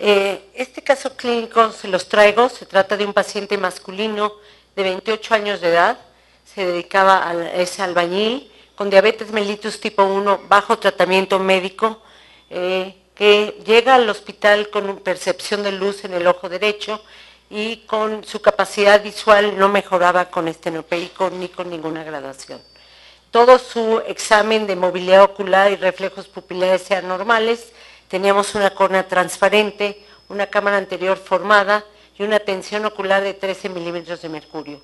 Eh, este caso clínico se los traigo, se trata de un paciente masculino de 28 años de edad, se dedicaba a ese albañil, con diabetes mellitus tipo 1, bajo tratamiento médico, eh, que llega al hospital con percepción de luz en el ojo derecho y con su capacidad visual no mejoraba con estenopeico ni con ninguna graduación. Todo su examen de movilidad ocular y reflejos pupilares sean normales, teníamos una córnea transparente, una cámara anterior formada y una tensión ocular de 13 milímetros de mercurio.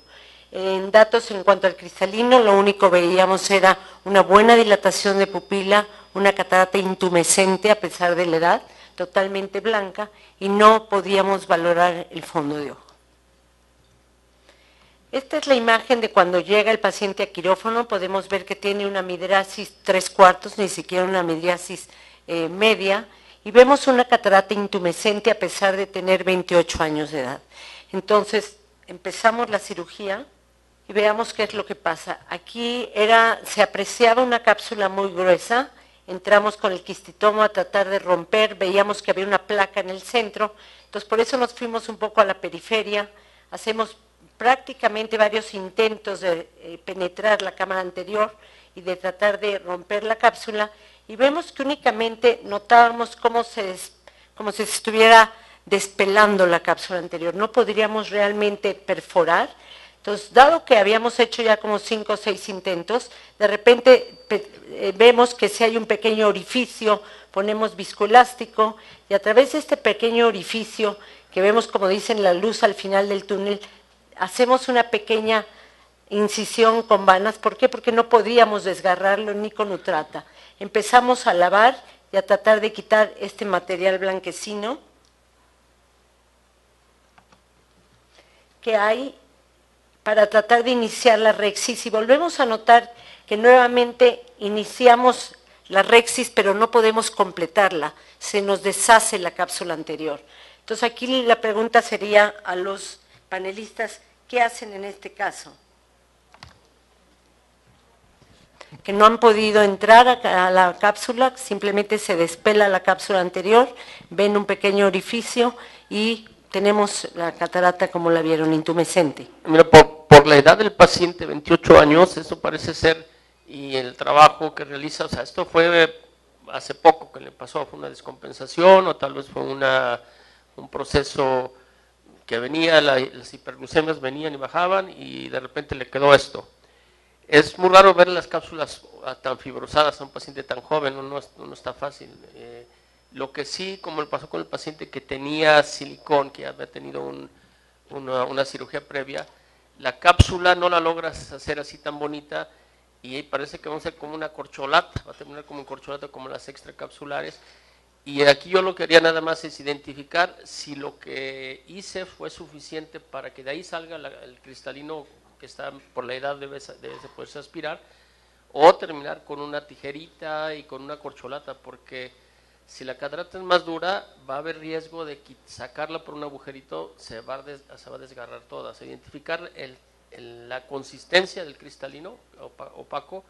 En datos en cuanto al cristalino, lo único que veíamos era una buena dilatación de pupila, una catarata intumescente a pesar de la edad, totalmente blanca, y no podíamos valorar el fondo de ojo. Esta es la imagen de cuando llega el paciente a quirófano. Podemos ver que tiene una midriasis tres cuartos, ni siquiera una midriasis eh, media, y vemos una catarata intumescente a pesar de tener 28 años de edad. Entonces, empezamos la cirugía y veamos qué es lo que pasa. Aquí era, se apreciaba una cápsula muy gruesa, entramos con el quistitomo a tratar de romper, veíamos que había una placa en el centro, entonces por eso nos fuimos un poco a la periferia, hacemos prácticamente varios intentos de eh, penetrar la cámara anterior y de tratar de romper la cápsula, y vemos que únicamente notábamos cómo se, como si se estuviera despelando la cápsula anterior, no podríamos realmente perforar, entonces, dado que habíamos hecho ya como cinco o seis intentos, de repente eh, vemos que si hay un pequeño orificio, ponemos viscoelástico y a través de este pequeño orificio, que vemos como dicen la luz al final del túnel, hacemos una pequeña incisión con vanas. ¿Por qué? Porque no podíamos desgarrarlo ni con utrata. Empezamos a lavar y a tratar de quitar este material blanquecino que hay para tratar de iniciar la rexis y volvemos a notar que nuevamente iniciamos la rexis pero no podemos completarla, se nos deshace la cápsula anterior. Entonces aquí la pregunta sería a los panelistas, ¿qué hacen en este caso? Que no han podido entrar a la cápsula, simplemente se despela la cápsula anterior, ven un pequeño orificio y tenemos la catarata como la vieron, intumescente. Mira, por, por, la edad del paciente, 28 años, eso parece ser, y el trabajo que realiza, o sea, esto fue hace poco que le pasó, fue una descompensación o tal vez fue una, un proceso que venía, las hiperglucemias venían y bajaban y de repente le quedó esto. Es muy raro ver las cápsulas tan fibrosadas a un paciente tan joven, no, no, está fácil. Eh, lo que sí, como pasó con el paciente que tenía silicón, que había tenido una, cirugía previa, la cápsula no la logras hacer así tan bonita y parece que va a ser como una corcholata, va a terminar como un corcholata como las extracapsulares. Y aquí yo lo que haría nada más es identificar si lo que hice fue suficiente para que de ahí salga el cristalino que está por la edad debe, debe poderse aspirar, o terminar con una tijerita y con una corcholata, porque si la catarata es más dura, va a haber riesgo de sacarla por un agujerito, se va a, se va a desgarrar toda. identificar la consistencia del cristalino opaco.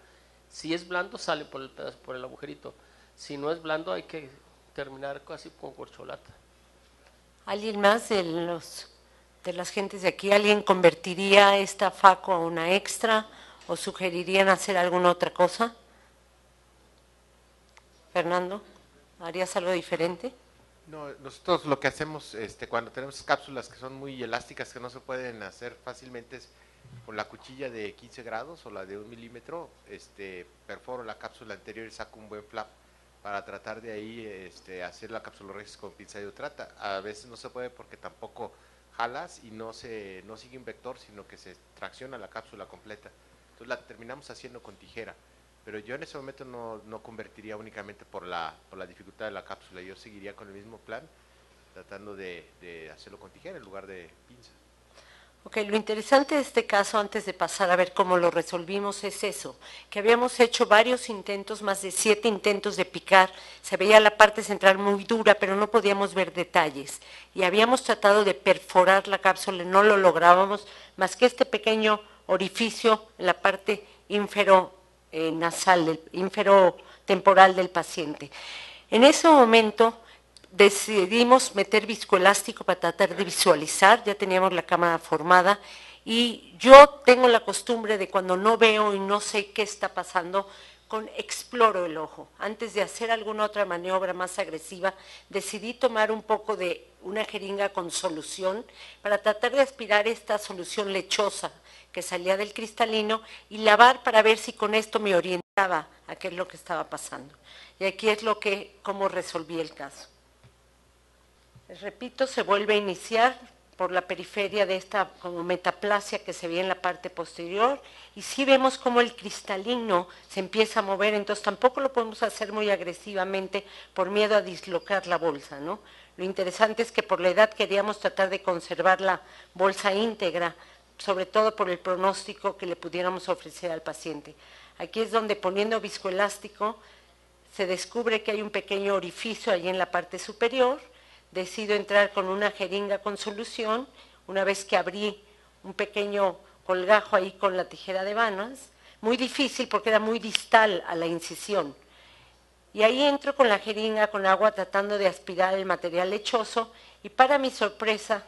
Si es blando, sale por el, por el agujerito. Si no es blando, hay que terminar casi con corcholata. ¿Alguien más de, los, de las gentes de aquí? ¿Alguien convertiría esta FACO a una extra o sugerirían hacer alguna otra cosa? Fernando. ¿Harías algo diferente? No, nosotros lo que hacemos este, cuando tenemos cápsulas que son muy elásticas, que no se pueden hacer fácilmente, es con la cuchilla de 15 grados o la de un milímetro, este, perforo la cápsula anterior y saco un buen flap para tratar de ahí este, hacer la cápsula con pinza de trata. A veces no se puede porque tampoco jalas y no se no sigue un vector, sino que se tracciona la cápsula completa. Entonces la terminamos haciendo con tijera pero yo en ese momento no, no convertiría únicamente por la, por la dificultad de la cápsula, yo seguiría con el mismo plan, tratando de, de hacerlo con tijera en lugar de pinza. Lo interesante de este caso, antes de pasar a ver cómo lo resolvimos, es eso, que habíamos hecho varios intentos, más de siete intentos de picar, se veía la parte central muy dura, pero no podíamos ver detalles, y habíamos tratado de perforar la cápsula, no lo lográbamos, más que este pequeño orificio en la parte inferior eh, nasal, del ínfero temporal del paciente. En ese momento decidimos meter viscoelástico para tratar de visualizar, ya teníamos la cámara formada y yo tengo la costumbre de cuando no veo y no sé qué está pasando, con exploro el ojo. Antes de hacer alguna otra maniobra más agresiva, decidí tomar un poco de una jeringa con solución para tratar de aspirar esta solución lechosa que salía del cristalino y lavar para ver si con esto me orientaba a qué es lo que estaba pasando. Y aquí es lo que, cómo resolví el caso. Repito, se vuelve a iniciar por la periferia de esta como metaplasia que se ve en la parte posterior y sí vemos como el cristalino se empieza a mover, entonces tampoco lo podemos hacer muy agresivamente por miedo a dislocar la bolsa, ¿no? Lo interesante es que por la edad queríamos tratar de conservar la bolsa íntegra, sobre todo por el pronóstico que le pudiéramos ofrecer al paciente. Aquí es donde poniendo viscoelástico se descubre que hay un pequeño orificio ahí en la parte superior, decido entrar con una jeringa con solución, una vez que abrí un pequeño colgajo ahí con la tijera de vanas, muy difícil porque era muy distal a la incisión. Y ahí entro con la jeringa con agua tratando de aspirar el material lechoso y para mi sorpresa,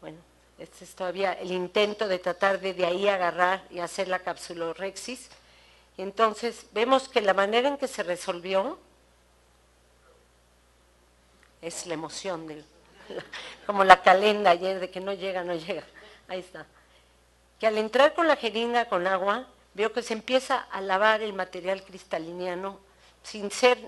bueno, este es todavía el intento de tratar de de ahí agarrar y hacer la capsulorexis. Y entonces vemos que la manera en que se resolvió es la emoción, del, como la calenda ayer de que no llega, no llega. Ahí está. Que al entrar con la jeringa con agua, veo que se empieza a lavar el material cristaliniano sin ser,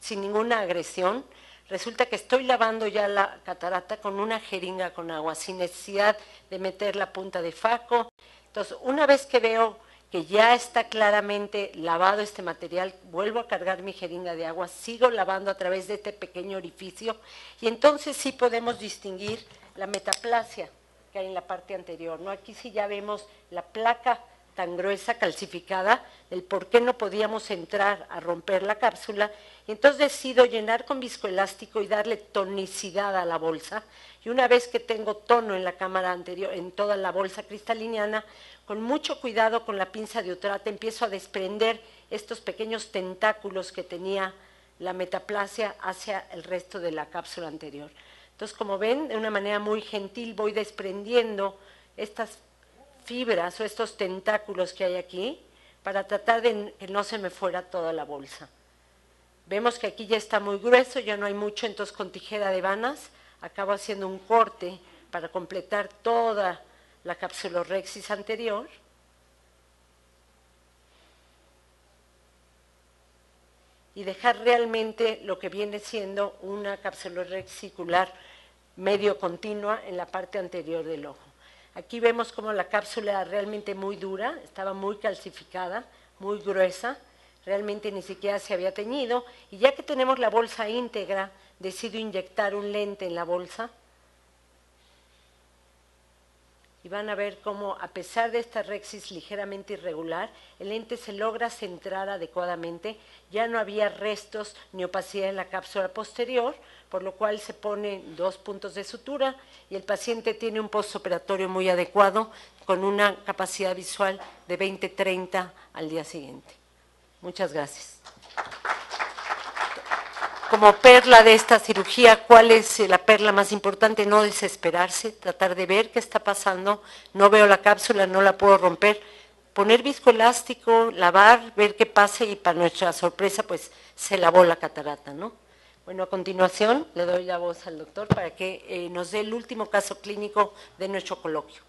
sin ninguna agresión. Resulta que estoy lavando ya la catarata con una jeringa con agua, sin necesidad de meter la punta de faco. Entonces, una vez que veo que ya está claramente lavado este material, vuelvo a cargar mi jeringa de agua, sigo lavando a través de este pequeño orificio y entonces sí podemos distinguir la metaplasia que hay en la parte anterior. ¿no? Aquí sí ya vemos la placa tan gruesa, calcificada, el por qué no podíamos entrar a romper la cápsula. Y entonces decido llenar con viscoelástico y darle tonicidad a la bolsa. Y una vez que tengo tono en la cámara anterior, en toda la bolsa cristaliniana, con mucho cuidado con la pinza de utrata empiezo a desprender estos pequeños tentáculos que tenía la metaplasia hacia el resto de la cápsula anterior. Entonces, como ven, de una manera muy gentil voy desprendiendo estas fibras o estos tentáculos que hay aquí para tratar de que no se me fuera toda la bolsa. Vemos que aquí ya está muy grueso, ya no hay mucho, entonces con tijera de vanas acabo haciendo un corte para completar toda la capsulorexis anterior. Y dejar realmente lo que viene siendo una capsulorrexicular medio continua en la parte anterior del ojo. Aquí vemos como la cápsula era realmente muy dura, estaba muy calcificada, muy gruesa, realmente ni siquiera se había teñido. Y ya que tenemos la bolsa íntegra, decido inyectar un lente en la bolsa. Y van a ver cómo, a pesar de esta rexis ligeramente irregular, el lente se logra centrar adecuadamente. Ya no había restos ni opacidad en la cápsula posterior, por lo cual se ponen dos puntos de sutura y el paciente tiene un postoperatorio muy adecuado con una capacidad visual de 20-30 al día siguiente. Muchas gracias. Como perla de esta cirugía, ¿cuál es la perla más importante? No desesperarse, tratar de ver qué está pasando. No veo la cápsula, no la puedo romper. Poner viscoelástico, lavar, ver qué pasa y para nuestra sorpresa, pues se lavó la catarata, ¿no? Bueno, a continuación le doy la voz al doctor para que eh, nos dé el último caso clínico de nuestro coloquio.